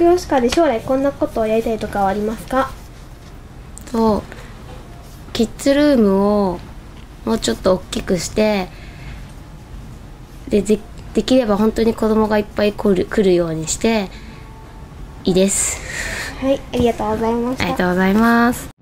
福祉科で将来こんなことをやりたいとかはありますかとキッズルームをもうちょっと大きくしてでできれば本当に子供がいっぱい来る来るようにしていいですはいありがとうございましたありがとうございます